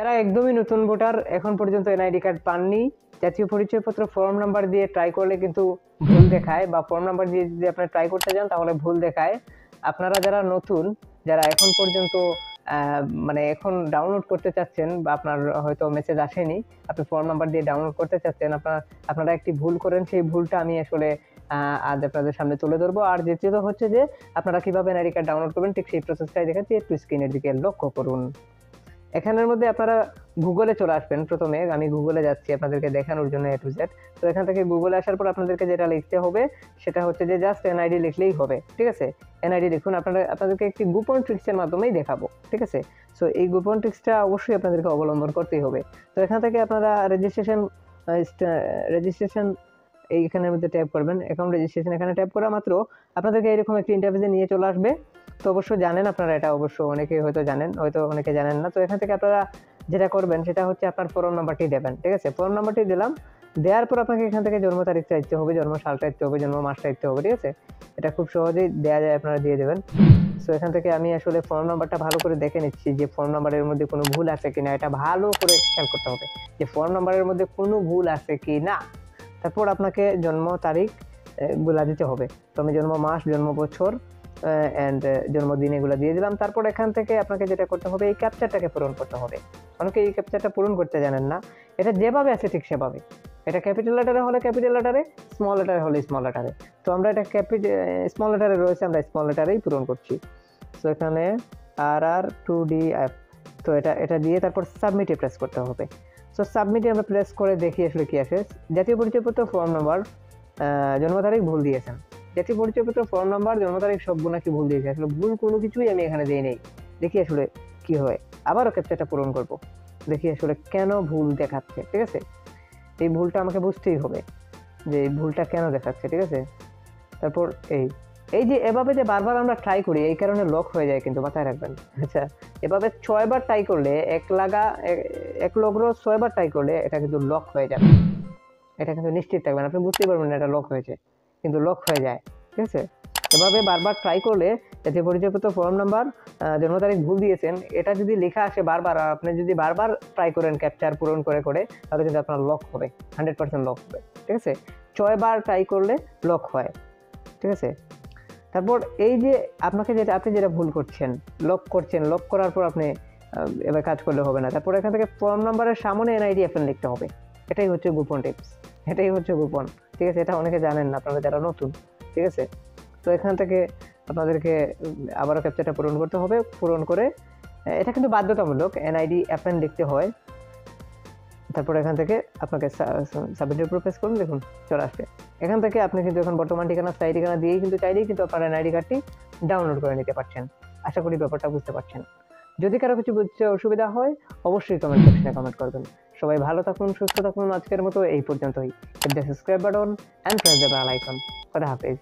যারা একদমই নতুন ভোটার, এখন পর্যন্ত এনআইডি কার্ড পাননি। জাতীয় পরিচয়পত্র ফর্ম নাম্বার দিয়ে ট্রাই করলে কিন্তু ভুল দেখায় বা ফর্ম নাম্বার দিয়ে যদি আপনারা ট্রাই করতে যান তাহলে ভুল দেখায়। আপনারা যারা নতুন, যারা এখন পর্যন্ত মানে এখন ডাউনলোড করতে চাচ্ছেন বা আপনার হয়তো মেসেজ আসেনি, আপনি ফর্ম নাম্বার দিয়ে ডাউনলোড করতে চাচ্ছেন, আপনার, আপনারা একটি ভুল করেন, সেই ভুলটা আমি আসলে আজ আপনাদের সামনে তুলে ধরবো। আর দ্বিতীয়ত হচ্ছে যে আপনারা কীভাবে এনআইডি কার্ড ডাউনলোড করবেন, ঠিক সেই প্রসেসটাই দেখাচ্ছি। একটু স্ক্রিনের দিকে লক্ষ্য করুন। এখানের মধ্যে আপনারা গুগলে চলে আসবেন প্রথমে। আমি গুগলে যাচ্ছি আপনাদেরকে দেখানোর জন্য এ টু জেড তো এখান থেকে গুগলে আসার পর আপনাদেরকে যেটা লিখতে হবে, সেটা হচ্ছে যে জাস্ট এনআইডি লিখলেই হবে, ঠিক আছে? এনআইডি লিখুন আপনারা, আপনাদেরকে একটি গোপন ট্রিক্সের মাধ্যমেই দেখাবো, ঠিক আছে? সো এই গোপন ট্রিক্সটা অবশ্যই আপনাদেরকে অবলম্বন করতেই হবে। তো এখান থেকে আপনারা রেজিস্ট্রেশন রেজিস্ট্রেশন এইখানের মধ্যে ট্যাপ করবেন। অ্যাকাউন্ট রেজিস্ট্রেশন এখানে ট্যাপ করা মাত্র আপনাদেরকে এরকম একটি ইন্টারভিউতে নিয়ে চলে আসবে। তো অবশ্য জানেন আপনারা এটা, অবশ্য অনেকে হয়তো জানেন, হয়তো অনেকে জানেন না। তো এখান থেকে আপনারা যেটা করবেন, সেটা হচ্ছে আপনার ফোন নাম্বারটি দেবেন, ঠিক আছে? ফোন নাম্বারটি দিলাম, দেওয়ার পর আপনাকে এখান থেকে জন্ম তারিখ চাইতে হবে, জন্ম সালটা দিতে হবে, জন্ম মাসটা চাইতে হবে, ঠিক আছে? এটা খুব সহজেই দেওয়া যায়, আপনারা দিয়ে দেবেন। সো এখান থেকে আমি আসলে ফোন নাম্বারটা ভালো করে দেখে নিচ্ছি যে ফোন নাম্বারের মধ্যে কোনো ভুল আছে কিনা। এটা ভালো করে খেয়াল করতে হবে যে ফোন নাম্বারের মধ্যে কোনো ভুল আছে কি না তারপর আপনাকে জন্ম তারিখগুলা দিতে হবে। তো আমি জন্ম মাস, জন্ম বছর অ্যান্ড জন্মদিন এগুলো দিয়ে দিলাম। তারপর এখান থেকে আপনাকে যেটা করতে হবে, এই ক্যাপচারটাকে পূরণ করতে হবে। অনেকে এই ক্যাপচারটা পূরণ করতে জানেন না। এটা যেভাবে আছে ঠিক সেভাবে। এটা ক্যাপিটাল লেটারে হলে ক্যাপিটাল লেটারে স্মল লেটারে হলে স্মল লেটারে তো আমরা এটা ক্যাপিটাল স্মল লেটারে রয়েছে, আমরা স্মল লেটারেই পূরণ করছি। সো এখানে আর আর টু ডি এফ তো এটা এটা দিয়ে তারপর সাবমিটে প্রেস করতে হবে। সো সাবমিটে আমরা প্রেস করে দেখি আসলে কি আসে। জাতীয় পরিচয়পত্র ফর্ম নাম্বার জন্ম তারিখ ভুল দিয়েছেন। জাতীয় পরিচয়পত্র ফর্ম নাম্বার, জন্ম তারিখ সব নাকি ভুল দিয়েছে। আসলে ভুল কোনো কিছুই আমি এখানে দিই নেই। দেখি আসলে কি হয়। আবারও ক্যাপচারটা পূরণ করব। দেখি আসলে কেন ভুল দেখাচ্ছে, ঠিক আছে? এই ভুলটা আমাকে বুঝতেই হবে যে এই ভুলটা কেন দেখাচ্ছে, ঠিক আছে? তারপর এই এই যে এভাবে যে বারবার আমরা ট্রাই করি, এই কারণে লক হয়ে যায় কিন্তু, মাথায় রাখবেন। আচ্ছা এভাবে ছয়বার ট্রাই করলে এক লাগা এক লগ্র ছয়বার ট্রাই করলে এটা কিন্তু লক হয়ে যাবে। এটা কিন্তু নিশ্চিত থাকবেন আপনি বুঝতেই পারবেন না এটা লক হয়েছে। কিন্তু লক হয়ে যায়, ঠিক আছে? এভাবে বারবার ট্রাই করলে জাতীয় পরিচয়পত্র ফর্ম নাম্বার জন্ম তারিখ ভুল দিয়েছেন, এটা যদি লেখা আসে বারবার আপনি যদি বারবার ট্রাই করেন ক্যাপচার পূরণ করে করে, তাহলে কিন্তু আপনার লক হবে হান্ড্রেড পার্সেন্ট লক হবে, ঠিক আছে? ছয়বার ট্রাই করলে লক হয়, ঠিক আছে? তারপর এই যে আপনাকে যেটা, আপনি যেটা ভুল করছেন লক করছেন লক করার পর আপনি এবার কাজ করলে হবে না। তারপর এখান থেকে ফর্ম নাম্বারের সামনে এনআইডি আপনার লিখতে হবে, এটাই হচ্ছে গোপন টিপস এটাই হচ্ছে গোপন। ঠিক আছে, এটা অনেকে জানেন না, আপনারা যারা নতুন, ঠিক আছে? তো এখান থেকে আপনাদেরকে আবারও ক্যাপচারটা পূরণ করতে হবে, পূরণ করে এটা কিন্তু বাধ্যতামূলক এনআইডি অ্যাপেন লিখতে হয়। তারপর এখান থেকে আপনাকে সাবমিটের উপর প্রেস করুন, দেখুন, চলে আসবে। এখান থেকে আপনি কিন্তু এখন বর্তমান ঠিকানা, স্থায়ী ঠিকানা দিয়েই কিন্তু চাইলেই কিন্তু আপনার এনআইডি কার্ডটি ডাউনলোড করে নিতে পারছেন। আশা করি ব্যাপারটা বুঝতে পারছেন। যদি কারও কিছু বুঝতে অসুবিধা হয়, অবশ্যই কমেন্ট সেকশনে কমেন্ট করবেন। সবাই ভালো থাকুন, সুস্থ থাকুন, আজকের মতো এই পর্যন্তই। Subscribe button and press the bell icon for হাফেজ।